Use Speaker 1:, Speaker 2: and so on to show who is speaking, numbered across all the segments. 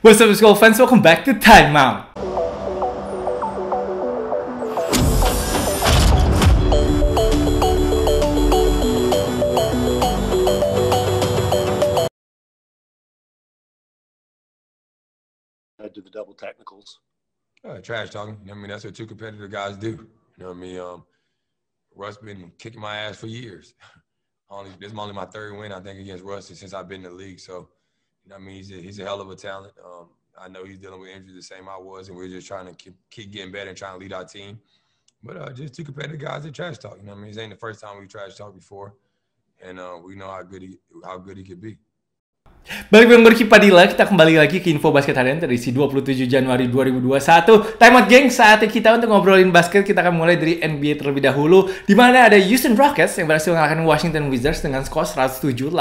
Speaker 1: What's up, school fans? Welcome back to Time Out.
Speaker 2: I do the double technicals.
Speaker 3: Uh, trash talking. I mean, that's what two competitive guys do. You know what I mean? Um, Russ been kicking my ass for years. only this is only my third win, I think, against Russ since I've been in the league. So, you know, I mean, he's a, he's a hell of a talent. Um, I know he's dealing with injuries the same I was, and we're just trying to keep, keep getting better and trying to lead our team. But uh, just two competitive guys that trash talk. You know, I mean, this ain't the first time we trash talk before, and uh, we know how good he how good he could be.
Speaker 1: Balik bareng Berki Padilla, kita kembali lagi ke info basket harian terisi 27 Januari 2021. Time out geng, saatnya kita untuk ngobrolin basket. Kita akan mulai dari NBA terlebih dahulu, di mana ada Houston Rockets yang berhasil mengalahkan Washington Wizards dengan skor 107-88.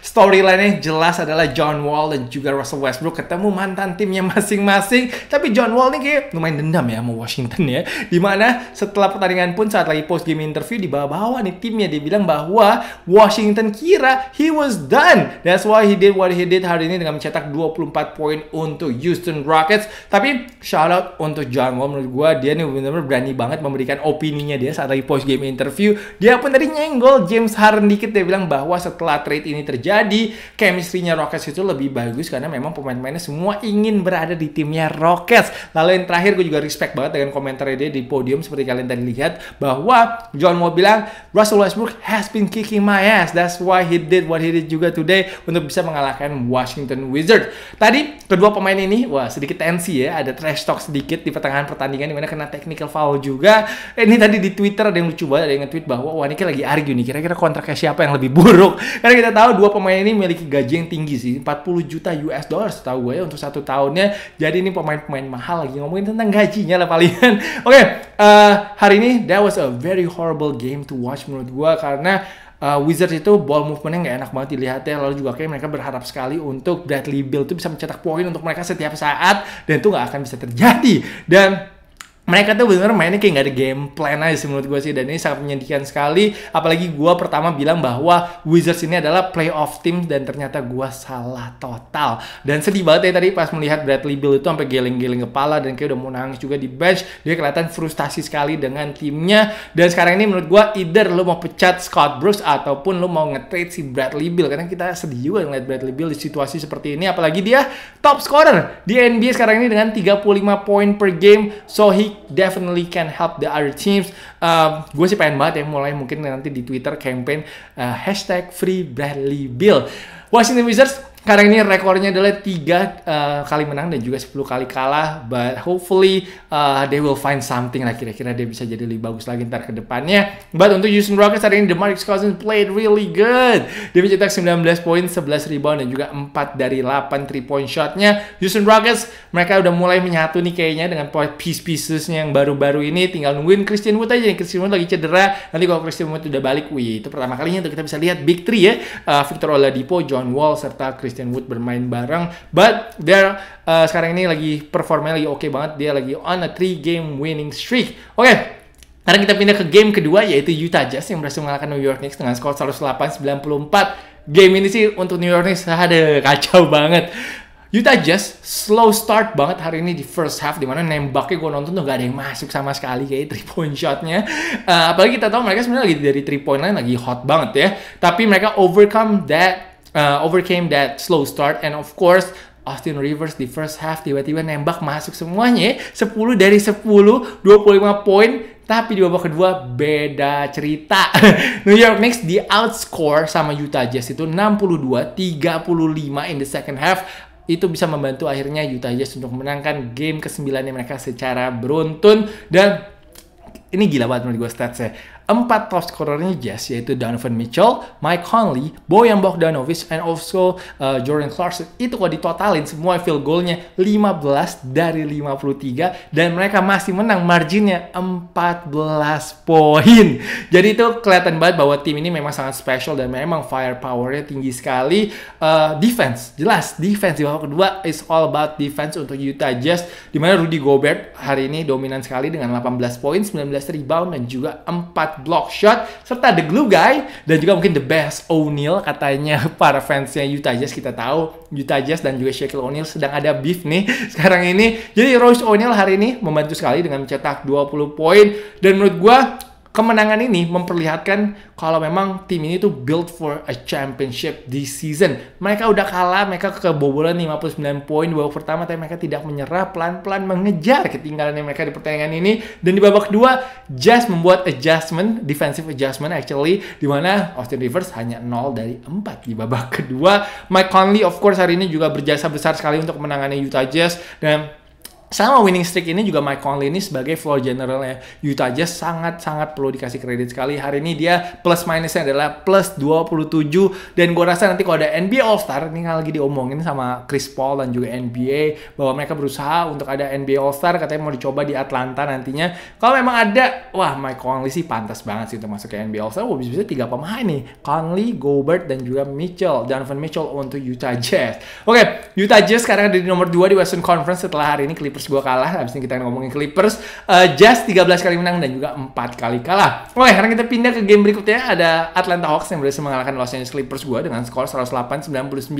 Speaker 1: Storyline-nya jelas adalah John Wall dan juga Russell Westbrook ketemu mantan timnya masing-masing. Tapi John Wall nih kayak lumayan dendam ya sama Washington ya. Di mana setelah pertandingan pun saat lagi post game interview di bawah-bawah nih timnya dia bilang bahwa Washington kira he was done. That's why he did what he did hari ini dengan mencetak 24 poin untuk Houston Rockets. Tapi shout out untuk John Wall menurut gue dia nih benar-benar berani banget memberikan opininya dia saat lagi post game interview. Dia pun tadi nyenggol James Harden dikit dia bilang bahwa setelah trade ini terjadi, chemistry-nya Rockets itu lebih bagus karena memang pemain-pemainnya semua ingin berada di timnya Rockets. Lalu yang terakhir gue juga respect banget dengan komentar dia di podium seperti kalian tadi lihat bahwa John Wall bilang Russell Westbrook has been kicking my ass. That's why he did what he did juga today untuk bisa mengalahkan Washington Wizards. Tadi kedua pemain ini wah sedikit tensi ya, ada trash talk sedikit di pertengahan pertandingan di mana kena technical foul juga. Eh, ini tadi di Twitter ada yang lucu banget, ada yang nge-tweet bahwa wah ini lagi argue nih, kira-kira kontraknya siapa yang lebih buruk. Karena kita tahu dua pemain ini memiliki gaji yang tinggi sih, 40 juta US dollar setahu gue ya untuk satu tahunnya. Jadi ini pemain-pemain mahal lagi ngomongin tentang gajinya lah palingan. Oke, okay, uh, hari ini that was a very horrible game to watch menurut gue karena uh, Wizards itu ball movementnya nggak enak banget dilihatnya. Lalu juga kayak mereka berharap sekali untuk Bradley Beal itu bisa mencetak poin untuk mereka setiap saat. Dan itu nggak akan bisa terjadi. Dan mereka tuh bener-bener mainnya kayak nggak ada game plan aja sih menurut gue sih. Dan ini sangat menyedihkan sekali. Apalagi gue pertama bilang bahwa Wizards ini adalah playoff team dan ternyata gue salah total. Dan sedih banget ya tadi pas melihat Bradley Beal itu sampai geleng-geleng kepala dan kayak udah mau nangis juga di bench. Dia kelihatan frustasi sekali dengan timnya. Dan sekarang ini menurut gue either lo mau pecat Scott Brooks ataupun lo mau nge-trade si Bradley Beal. Karena kita sedih juga ngeliat Bradley Beal di situasi seperti ini. Apalagi dia top scorer di NBA sekarang ini dengan 35 poin per game. So he definitely can help the other teams. Uh, gue sih pengen banget ya mulai mungkin nanti di Twitter campaign uh, hashtag Free Bradley Bill. Washington Wizards sekarang ini rekornya adalah tiga uh, kali menang dan juga 10 kali kalah. But hopefully uh, they will find something lah kira-kira dia bisa jadi lebih bagus lagi ntar ke depannya. But untuk Houston Rockets hari ini DeMarcus Cousins played really good. Dia mencetak 19 poin, 11 rebound dan juga 4 dari 8 3 point shotnya. Houston Rockets mereka udah mulai menyatu nih kayaknya dengan piece-piecesnya yang baru-baru ini. Tinggal nungguin Christian Wood aja. Christian Wood lagi cedera. Nanti kalau Christian Wood udah balik, wih itu pertama kalinya tuh kita bisa lihat big three ya. Uh, Victor Oladipo, John Wall serta Christian Christian Wood bermain bareng. But dia uh, sekarang ini lagi performanya lagi oke okay banget. Dia lagi on a three game winning streak. Oke. Okay. Sekarang kita pindah ke game kedua yaitu Utah Jazz yang berhasil mengalahkan New York Knicks dengan skor 108-94. Game ini sih untuk New York Knicks ada kacau banget. Utah Jazz slow start banget hari ini di first half di mana nembaknya gue nonton tuh gak ada yang masuk sama sekali kayak three point shotnya uh, apalagi kita tahu mereka sebenarnya lagi dari three point line lagi hot banget ya tapi mereka overcome that uh, overcame that slow start. And of course Austin Rivers di first half tiba-tiba nembak masuk semuanya. 10 dari 10 25 poin. Tapi di babak kedua beda cerita. New York Knicks di outscore sama Utah Jazz itu 62 35 in the second half. Itu bisa membantu akhirnya Utah Jazz untuk memenangkan game ke-9 mereka secara beruntun. Dan ini gila banget menurut gue statsnya empat top scorernya Jazz yaitu Donovan Mitchell, Mike Conley, Bojan Bogdanovic, and also uh, Jordan Clarkson. Itu kalau ditotalin semua field goalnya 15 dari 53 dan mereka masih menang marginnya 14 poin. Jadi itu kelihatan banget bahwa tim ini memang sangat special dan memang firepowernya tinggi sekali. Uh, defense, jelas defense di babak kedua is all about defense untuk Utah Jazz. Di mana Rudy Gobert hari ini dominan sekali dengan 18 poin, 19 rebound dan juga 4 block shot, serta the glue guy, dan juga mungkin the best O'Neal katanya para fansnya Utah Jazz kita tahu Utah Jazz dan juga Shaquille O'Neal sedang ada beef nih sekarang ini. Jadi Royce O'Neal hari ini membantu sekali dengan mencetak 20 poin dan menurut gua kemenangan ini memperlihatkan kalau memang tim ini tuh built for a championship this season. Mereka udah kalah, mereka kebobolan 59 poin di babak pertama, tapi mereka tidak menyerah, pelan-pelan mengejar ketinggalan mereka di pertandingan ini. Dan di babak kedua, Jazz membuat adjustment, defensive adjustment actually, di mana Austin Rivers hanya 0 dari 4 di babak kedua. Mike Conley of course hari ini juga berjasa besar sekali untuk menangani Utah Jazz dan sama winning streak ini juga Mike Conley ini sebagai floor generalnya Utah Jazz sangat-sangat perlu dikasih kredit sekali. Hari ini dia plus minusnya adalah plus 27 dan gue rasa nanti kalau ada NBA All Star ini lagi diomongin sama Chris Paul dan juga NBA bahwa mereka berusaha untuk ada NBA All Star katanya mau dicoba di Atlanta nantinya. Kalau memang ada, wah Mike Conley sih pantas banget sih untuk masuk ke NBA All Star. Wah bisa-bisa tiga pemain nih, Conley, Gobert dan juga Mitchell, Donovan Mitchell untuk Utah Jazz. Oke, okay, Utah Jazz sekarang ada di nomor 2 di Western Conference setelah hari ini Clippers Clippers gue kalah. Habis ini kita ngomongin Clippers. Uh, Jazz 13 kali menang dan juga 4 kali kalah. Oke, sekarang kita pindah ke game berikutnya. Ada Atlanta Hawks yang berhasil mengalahkan Los Angeles Clippers gue dengan skor 108-99.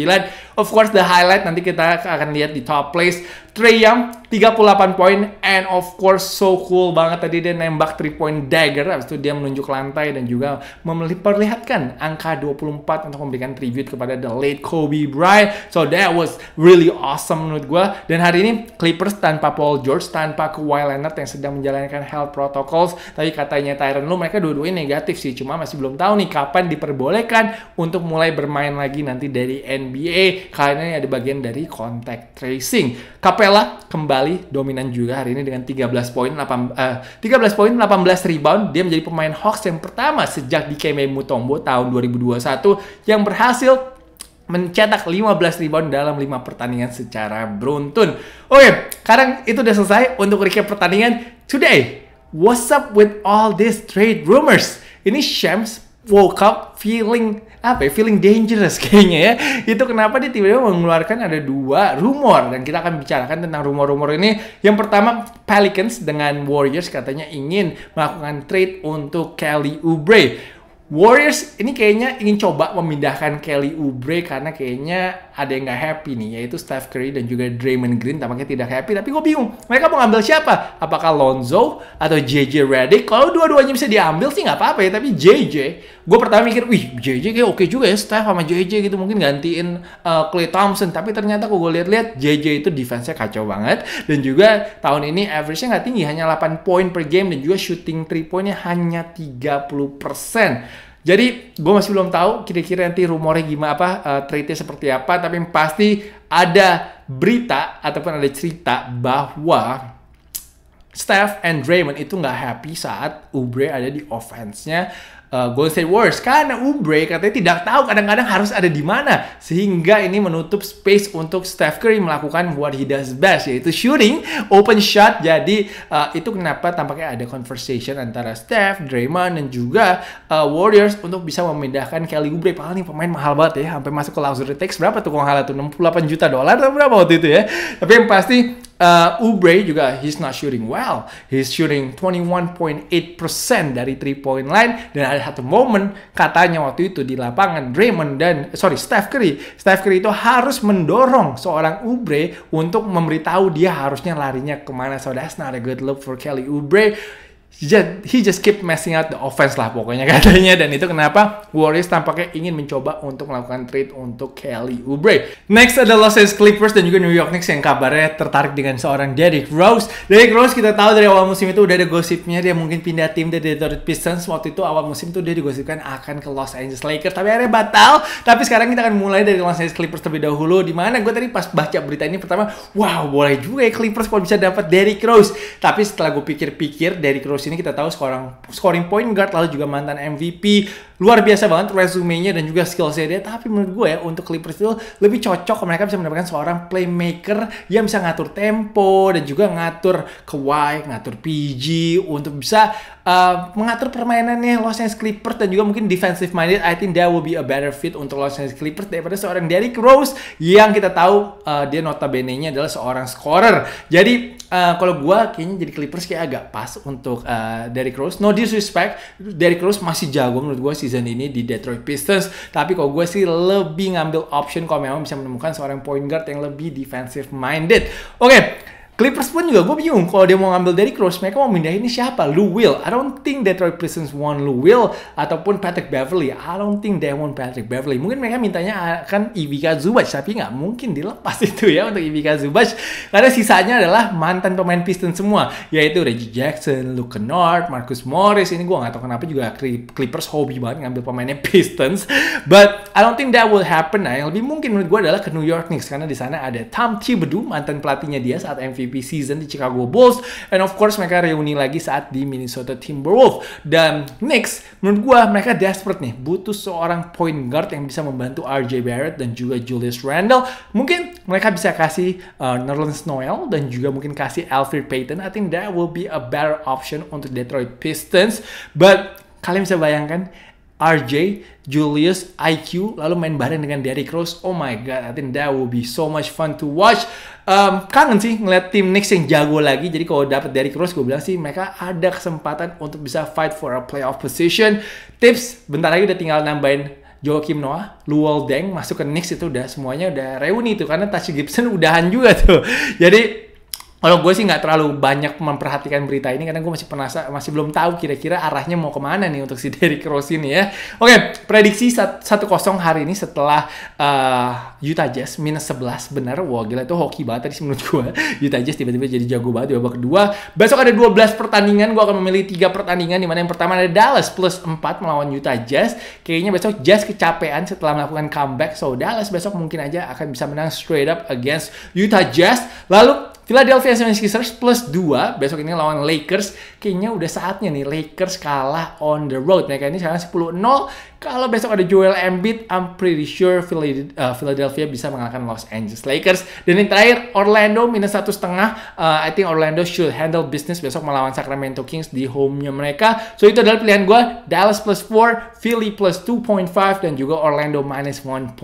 Speaker 1: Of course, the highlight nanti kita akan lihat di top place. Trey Young 38 poin and of course so cool banget tadi dia nembak 3 point dagger habis itu dia menunjuk lantai dan juga memperlihatkan angka 24 untuk memberikan tribute kepada the late Kobe Bryant so that was really awesome menurut gue dan hari ini Clippers tanpa Paul George tanpa Kawhi Leonard yang sedang menjalankan health protocols. Tapi katanya Tyron Lu mereka dua-duanya negatif sih. Cuma masih belum tahu nih kapan diperbolehkan untuk mulai bermain lagi nanti dari NBA karena ini ada bagian dari contact tracing. Capella kembali dominan juga hari ini dengan 13 poin, 8 uh, 13 poin, 18 rebound. Dia menjadi pemain Hawks yang pertama sejak Dikembe Mutombo tahun 2021 yang berhasil mencetak 15 rebound dalam 5 pertandingan secara beruntun. Oke, sekarang itu udah selesai untuk recap pertandingan. Today, what's up with all these trade rumors? Ini Shams woke up feeling apa ya, feeling dangerous kayaknya ya. Itu kenapa dia tiba-tiba mengeluarkan ada dua rumor dan kita akan bicarakan tentang rumor-rumor ini. Yang pertama Pelicans dengan Warriors katanya ingin melakukan trade untuk Kelly Oubre. Warriors ini kayaknya ingin coba memindahkan Kelly Oubre karena kayaknya ada yang nggak happy nih, yaitu Steph Curry dan juga Draymond Green tampaknya tidak happy. Tapi gue bingung, mereka mau ngambil siapa? Apakah Lonzo atau JJ Redick? Kalau dua-duanya bisa diambil sih nggak apa-apa ya, tapi JJ, gue pertama mikir, wih JJ kayak oke juga ya Steph sama JJ gitu mungkin gantiin uh, Clay Thompson. Tapi ternyata kok gue lihat-lihat JJ itu defense-nya kacau banget dan juga tahun ini average-nya nggak tinggi, hanya 8 poin per game dan juga shooting 3 poinnya hanya 30%. Jadi gue masih belum tahu kira-kira nanti rumornya gimana apa uh, trade-nya seperti apa tapi pasti ada berita ataupun ada cerita bahwa Steph and Draymond itu nggak happy saat Ubre ada di offense-nya uh, Golden State Warriors. Karena Oubre katanya tidak tahu kadang-kadang harus ada di mana. Sehingga ini menutup space untuk Steph Curry melakukan what he does best yaitu shooting open shot. Jadi uh, itu kenapa tampaknya ada conversation antara Steph, Draymond dan juga uh, Warriors untuk bisa memindahkan Kelly Oubre. Padahal nih pemain mahal banget ya sampai masuk ke luxury tax. Berapa tuh kalau tuh? 68 juta dolar atau berapa waktu itu ya? Tapi yang pasti Uh, Oubre juga he's not shooting well. He's shooting 21.8% dari three point line. Dan ada satu momen katanya waktu itu di lapangan Draymond dan sorry Steph Curry. Steph Curry itu harus mendorong seorang Oubre untuk memberitahu dia harusnya larinya ke mana. So that's not a good look for Kelly Oubre he just keep messing out the offense lah pokoknya katanya dan itu kenapa Warriors tampaknya ingin mencoba untuk melakukan trade untuk Kelly Oubre. Next ada Los Angeles Clippers dan juga New York Knicks yang kabarnya tertarik dengan seorang Derrick Rose. Derrick Rose kita tahu dari awal musim itu udah ada gosipnya dia mungkin pindah tim dari Detroit Pistons waktu itu awal musim itu dia digosipkan akan ke Los Angeles Lakers tapi akhirnya batal. Tapi sekarang kita akan mulai dari Los Angeles Clippers terlebih dahulu di mana gue tadi pas baca berita ini pertama wow boleh juga ya Clippers kalau bisa dapat Derrick Rose. Tapi setelah gue pikir-pikir Derrick Rose ini kita tahu seorang scoring point guard lalu juga mantan MVP luar biasa banget resume-nya dan juga skill dia. Tapi menurut gue ya untuk Clippers itu lebih cocok mereka bisa mendapatkan seorang playmaker yang bisa ngatur tempo dan juga ngatur Kawhi, ngatur PG untuk bisa uh, mengatur permainannya Los Angeles Clippers dan juga mungkin defensive minded. I think that will be a better fit untuk Los Angeles Clippers daripada seorang Derrick Rose yang kita tahu uh, dia notabene-nya adalah seorang scorer. Jadi uh, kalau gue kayaknya jadi Clippers kayak agak pas untuk uh, Derrick Rose. No disrespect Derrick Rose masih jago menurut gue season ini di Detroit Pistons. Tapi kalau gue sih lebih ngambil option kalau memang bisa menemukan seorang point guard yang lebih defensive minded. Oke, okay. Clippers pun juga gue bingung kalau dia mau ngambil dari Cross mereka mau mindahin ini siapa? Lou Will. I don't think Detroit Pistons want Lou Will ataupun Patrick Beverly. I don't think they want Patrick Beverly. Mungkin mereka mintanya akan Ivica Zubac tapi nggak mungkin dilepas itu ya untuk Ivica Zubac karena sisanya adalah mantan pemain Pistons semua yaitu Reggie Jackson, Luke Kennard, Marcus Morris. Ini gue nggak tahu kenapa juga Clippers hobi banget ngambil pemainnya Pistons. But I don't think that will happen. Nah yang lebih mungkin menurut gue adalah ke New York Knicks karena di sana ada Tom Thibodeau mantan pelatihnya dia saat MVP MVP season di Chicago Bulls. And of course mereka reuni lagi saat di Minnesota Timberwolves. Dan Knicks menurut gua mereka desperate nih. Butuh seorang point guard yang bisa membantu RJ Barrett dan juga Julius Randle. Mungkin mereka bisa kasih uh, Nerlens Noel dan juga mungkin kasih Alfred Payton. I think that will be a better option untuk Detroit Pistons. But kalian bisa bayangkan RJ, Julius, IQ, lalu main bareng dengan Derrick Rose. Oh my god, I think that will be so much fun to watch. Um, kangen sih ngeliat tim Knicks yang jago lagi. Jadi kalau dapet Derrick Rose, gue bilang sih mereka ada kesempatan untuk bisa fight for a playoff position. Tips, bentar lagi udah tinggal nambahin Joakim Noah, Luol Deng masuk ke Knicks itu udah semuanya udah reuni tuh karena Tashi Gibson udahan juga tuh. Jadi kalau gue sih nggak terlalu banyak memperhatikan berita ini karena gue masih penasaran masih belum tahu kira-kira arahnya mau ke mana nih untuk si Derrick Rose ini ya. Oke, prediksi 1-0 hari ini setelah uh, Utah Jazz minus 11 benar. Wah gila itu hoki banget tadi menurut gue. Utah Jazz tiba-tiba jadi jago banget di babak kedua. Besok ada 12 pertandingan, gue akan memilih tiga pertandingan di mana yang pertama ada Dallas plus 4 melawan Utah Jazz. Kayaknya besok Jazz kecapean setelah melakukan comeback. So Dallas besok mungkin aja akan bisa menang straight up against Utah Jazz. Lalu Philadelphia 76ers plus 2 besok ini lawan Lakers. Kayaknya udah saatnya nih Lakers kalah on the road. Mereka ini sekarang 10-0. Kalau besok ada Joel Embiid, I'm pretty sure uh, Philadelphia bisa mengalahkan Los Angeles Lakers. Dan yang terakhir Orlando minus satu setengah. Uh, I think Orlando should handle business besok melawan Sacramento Kings di home-nya mereka. So itu adalah pilihan gue. Dallas plus 4, Philly plus 2.5 dan juga Orlando minus 1.5.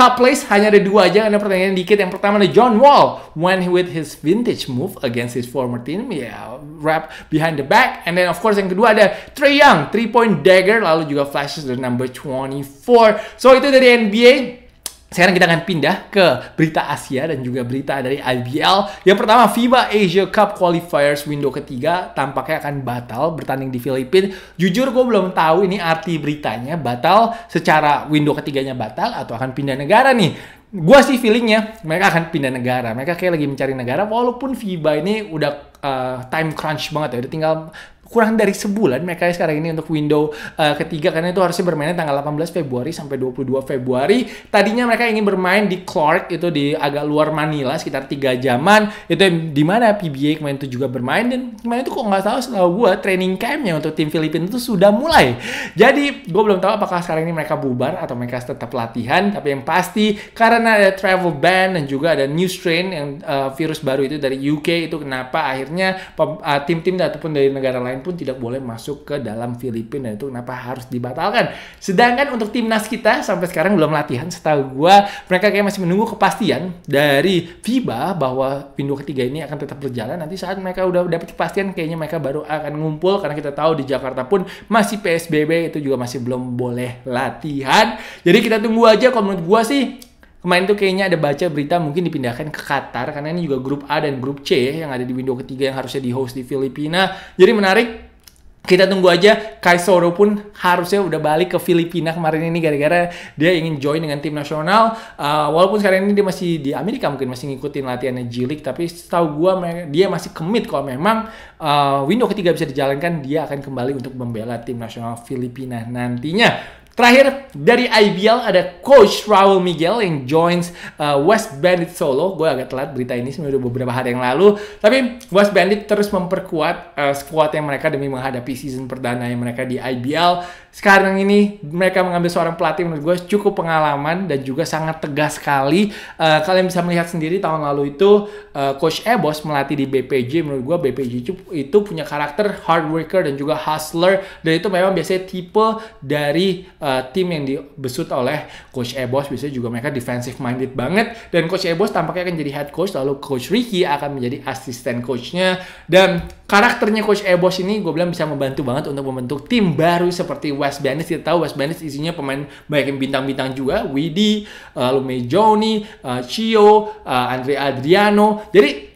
Speaker 1: Top place hanya ada dua aja, ada pertanyaan dikit. Yang pertama ada John Wall when with his vintage move against his former team, ya yeah, wrap behind the back. And then of course yang kedua ada Trey Young, three point dagger, lalu juga flashes the number 24. So itu dari NBA. Sekarang kita akan pindah ke berita Asia dan juga berita dari IBL. Yang pertama, FIBA Asia Cup Qualifiers window ketiga tampaknya akan batal bertanding di Filipina. Jujur gue belum tahu ini arti beritanya batal secara window ketiganya batal atau akan pindah negara nih. Gua sih feelingnya mereka akan pindah negara. Mereka kayak lagi mencari negara walaupun FIBA ini udah uh, time crunch banget ya. Udah tinggal kurang dari sebulan mereka sekarang ini untuk window uh, ketiga karena itu harusnya bermainnya tanggal 18 Februari sampai 22 Februari. Tadinya mereka ingin bermain di Clark itu di agak luar Manila sekitar 3 jaman. Itu di mana PBA kemarin itu juga bermain dan kemarin itu kok nggak tahu setahu gue training campnya untuk tim Filipina itu sudah mulai. Jadi gue belum tahu apakah sekarang ini mereka bubar atau mereka tetap latihan. Tapi yang pasti karena ada travel ban dan juga ada new strain yang uh, virus baru itu dari UK itu kenapa akhirnya uh, tim-tim ataupun dari negara lain pun tidak boleh masuk ke dalam Filipina itu kenapa harus dibatalkan. Sedangkan untuk timnas kita sampai sekarang belum latihan. Setahu gua mereka kayak masih menunggu kepastian dari FIBA bahwa window ketiga ini akan tetap berjalan. Nanti saat mereka udah dapat kepastian kayaknya mereka baru akan ngumpul karena kita tahu di Jakarta pun masih PSBB itu juga masih belum boleh latihan. Jadi kita tunggu aja kalau menurut gua sih Kemarin tuh kayaknya ada baca berita mungkin dipindahkan ke Qatar karena ini juga grup A dan grup C yang ada di window ketiga yang harusnya di host di Filipina. Jadi menarik. Kita tunggu aja Kai Soro pun harusnya udah balik ke Filipina kemarin ini gara-gara dia ingin join dengan tim nasional. Uh, walaupun sekarang ini dia masih di Amerika mungkin masih ngikutin latihannya League tapi setahu gua dia masih commit kalau memang uh, window ketiga bisa dijalankan dia akan kembali untuk membela tim nasional Filipina nantinya. Terakhir dari IBL ada Coach Raul Miguel yang joins uh, West Bandit Solo. Gue agak telat berita ini sebenarnya beberapa hari yang lalu. Tapi West Bandit terus memperkuat uh, squad yang mereka demi menghadapi season perdana yang mereka di IBL. Sekarang ini mereka mengambil seorang pelatih menurut gue cukup pengalaman dan juga sangat tegas sekali. Uh, kalian bisa melihat sendiri tahun lalu itu uh, Coach Ebos melatih di BPJ. Menurut gue BPJ itu, itu punya karakter hard worker dan juga hustler. Dan itu memang biasanya tipe dari uh, tim yang dibesut oleh Coach Ebos. Biasanya juga mereka defensive minded banget. Dan Coach Ebos tampaknya akan jadi head coach. Lalu Coach Ricky akan menjadi asisten coachnya. Dan karakternya Coach Ebos ini gue bilang bisa membantu banget untuk membentuk tim baru seperti West Bandits kita tahu West Bandits isinya pemain banyak yang bintang-bintang juga Widi, uh, lalu Mejoni, uh, Chio, uh, Andre Adriano jadi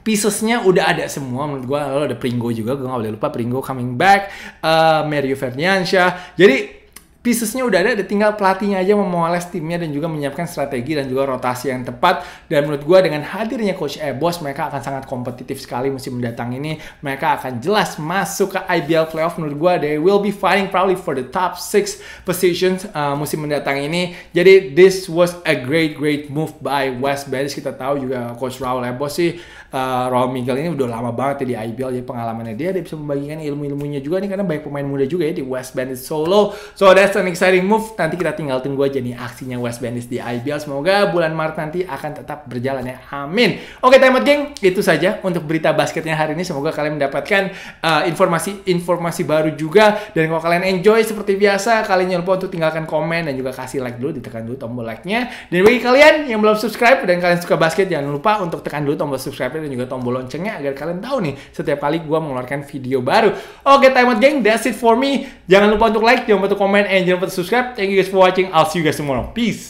Speaker 1: piecesnya udah ada semua menurut gue lalu ada Pringo juga gue gak boleh lupa Pringo coming back uh, Mario Ferdiansyah jadi piecesnya udah ada, tinggal pelatihnya aja memoles timnya dan juga menyiapkan strategi dan juga rotasi yang tepat. Dan menurut gue dengan hadirnya Coach Ebos, mereka akan sangat kompetitif sekali musim mendatang ini. Mereka akan jelas masuk ke IBL playoff. Menurut gue, they will be fighting probably for the top six positions uh, musim mendatang ini. Jadi this was a great great move by West Bandits. Kita tahu juga Coach Raul Ebos sih, uh, Raul Miguel ini udah lama banget ya di IBL. Jadi pengalamannya dia, dia bisa membagikan ilmu-ilmunya juga nih karena banyak pemain muda juga ya di West Bandits Solo. So that's an exciting move. Nanti kita tinggal tunggu aja nih aksinya West Bandits di IBL. Semoga bulan Maret nanti akan tetap berjalan ya. Amin. Oke, Timeout Gang, itu saja untuk berita basketnya hari ini. Semoga kalian mendapatkan informasi-informasi uh, baru juga. Dan kalau kalian enjoy seperti biasa, kalian jangan lupa untuk tinggalkan komen dan juga kasih like dulu, ditekan dulu tombol like-nya. Dan bagi kalian yang belum subscribe dan kalian suka basket, jangan lupa untuk tekan dulu tombol subscribe dan juga tombol loncengnya agar kalian tahu nih setiap kali gue mengeluarkan video baru. Oke, Timeout Gang, that's it for me. Jangan lupa untuk like, jangan lupa untuk komen, and jangan lupa subscribe. Thank you guys for watching. I'll see you guys tomorrow. Peace.